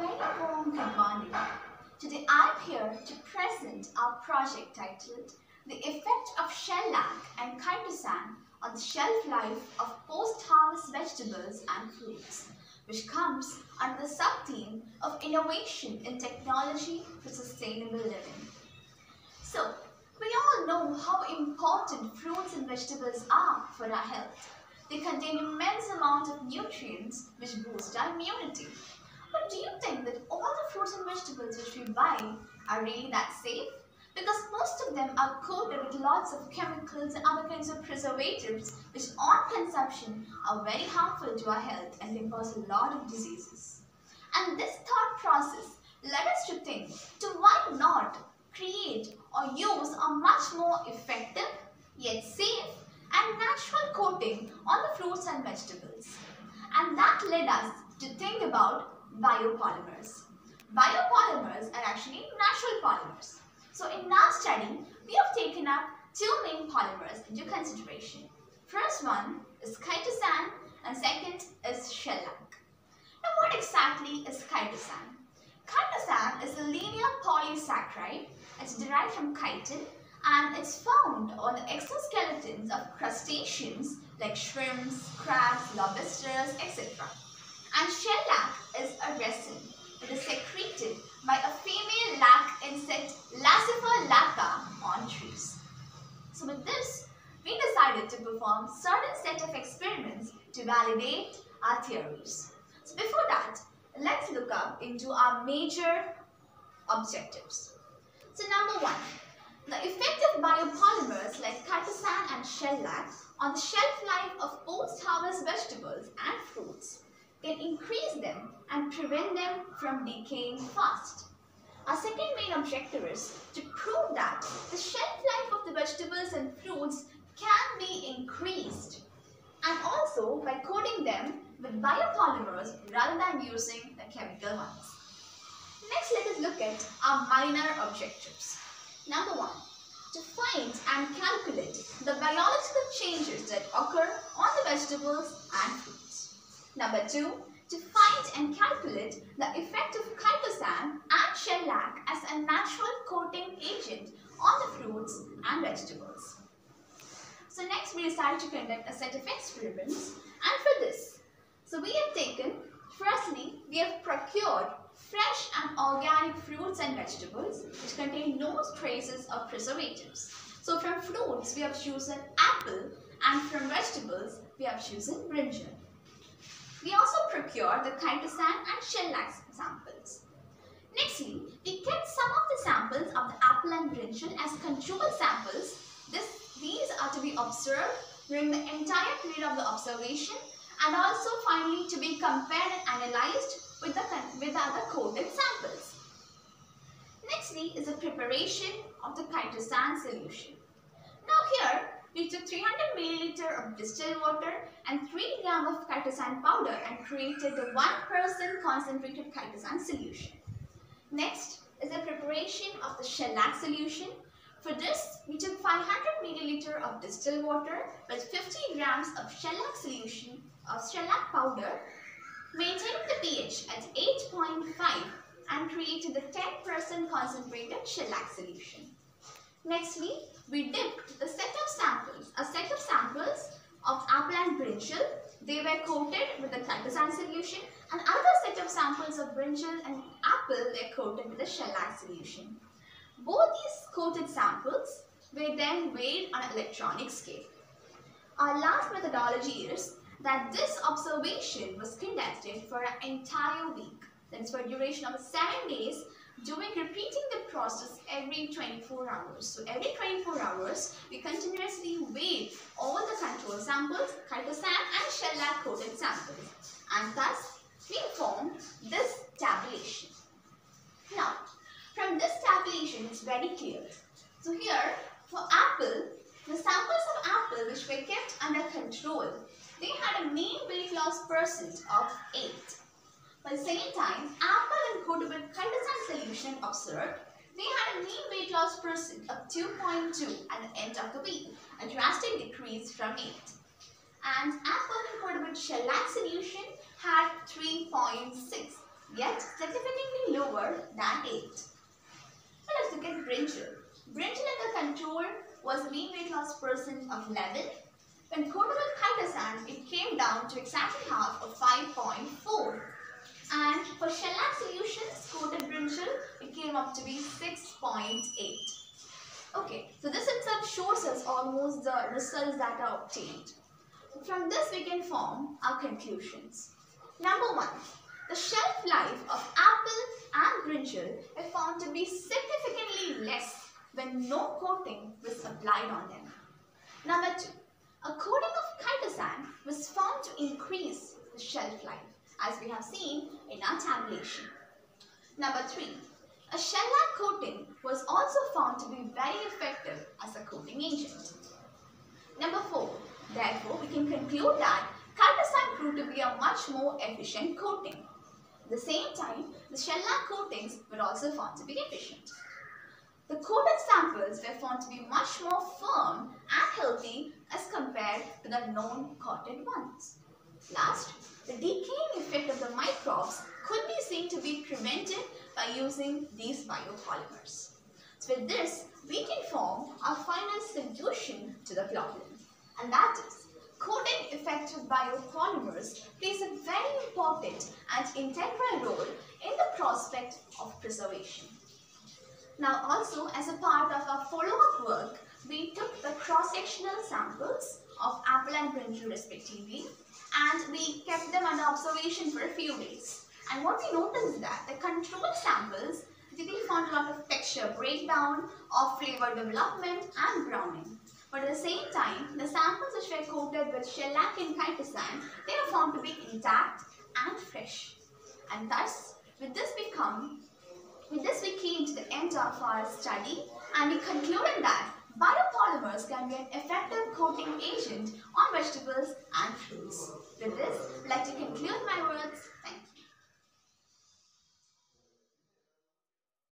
very good morning. Today I'm here to present our project titled The Effect of Shellac and Chitosan on the Shelf Life of Post-Harvest Vegetables and Fruits, which comes under the sub-theme of Innovation in Technology for Sustainable Living. So, we all know how important fruits and vegetables are for our health. They contain immense amount of nutrients which boost our immunity. But do you think that all the fruits and vegetables which we buy are really that safe? Because most of them are coated with lots of chemicals and other kinds of preservatives which on consumption are very harmful to our health and can cause a lot of diseases. And this thought process led us to think to why not create or use a much more effective yet safe and natural coating on the fruits and vegetables. And that led us to think about biopolymers. Biopolymers are actually natural polymers. So in our study, we have taken up two main polymers into consideration. First one is chitosan and second is shellac. Now what exactly is chitosan? Chitosan is a linear polysaccharide. It's derived from chitin and it's found on the exoskeletons of crustaceans like shrimps, crabs, lobsters, etc. And shellac is a resin that is secreted by a female lac insect Laccifer lacca on trees. So with this, we decided to perform certain set of experiments to validate our theories. So before that, let's look up into our major objectives. So number one, the effect of biopolymers like chitosan and shellac on the shelf life of post-harvest vegetables and fruits can increase them and prevent them from decaying fast. Our second main objective is to prove that the shelf life of the vegetables and fruits can be increased and also by coating them with biopolymers rather than using the chemical ones. Next, let us look at our minor objectives. Number one, to find and calculate the biological changes that occur on the vegetables and fruits. Number two, to find and calculate the effect of chitosan and shellac as a natural coating agent on the fruits and vegetables. So next we decided to conduct a set of experiments and for this, so we have taken, firstly, we have procured fresh and organic fruits and vegetables which contain no traces of preservatives. So from fruits we have chosen apple and from vegetables we have chosen brinjal. Procured the chitosan and shellac samples. Nextly, we kept some of the samples of the apple and brinjal as control samples. This, these are to be observed during the entire period of the observation and also finally to be compared and analyzed with the, with the other coated samples. Nextly is the preparation of the chitosan solution. Now here we took 300 milliliter of distilled water and 3 gram of chitosan powder and created the 1% concentrated chitosan solution. Next is the preparation of the shellac solution. For this, we took 500 milliliter of distilled water with 50 grams of shellac solution of shellac powder, maintaining the pH at 8.5 and created the 10% concentrated shellac solution. Nextly, we dipped the set of samples, a set of samples of apple and brinjal. They were coated solution and other set of samples of brinjal and apple were coated with the shellac solution. Both these coated samples were then weighed on an electronic scale. Our last methodology is that this observation was conducted for an entire week. That is for a duration of 7 days doing repeating the process every 24 hours. So every 24 hours, we continuously weigh all the control samples, chitosan and shellac coated samples. And thus, we form this tabulation. Now, from this tabulation, it's very clear. So here, for apple, the samples of apple which were kept under control, they had a mean weight loss percent of 8. By the same time, apple and with chitosan solution observed, they had a mean weight loss percent of 2.2 at the end of the week, a drastic decrease from 8. And apple and coated shellac solution had 3.6, yet significantly lower than 8. Now let's look at brinjal. Brinjal under control was a mean weight loss percent of 11. When coated with chitosan, it came down to exactly half of 5.4. And for shellac solutions, coated brinjal, it came up to be 6.8. Okay, so this itself shows us almost the results that are obtained. From this we can form our conclusions. Number one, the shelf life of apple and brinjal is found to be significantly less when no coating was applied on them. Number two, a coating of chitosan was found to increase the shelf life as we have seen in our tabulation. Number three, a shellac coating was also found to be very effective as a coating agent. Number four, therefore we can conclude that chitosan proved to be a much more efficient coating. At the same time, the shellac coatings were also found to be efficient. The coated samples were found to be much more firm and healthy as compared to the non-coated ones. Last, the decaying effect of the microbes could be seen to be prevented by using these biopolymers. So with this, we can form our final solution to the problem. And that is, coating effective biopolymers plays a very important and integral role in the prospect of preservation. Now also as a part of our follow-up work, we took the cross-sectional samples of apple and brinjal respectively and we kept them under observation for a few days. And what we noticed is that the control samples typically found a lot of texture breakdown of flavor development and browning. But at the same time, the samples which were coated with shellac and chitosan, they were found to be intact and fresh. And thus, with this we come with this we came to the end of our study and we concluded that biopolymers can be an effective coating agent on vegetables and fruits. With this, I'd like to conclude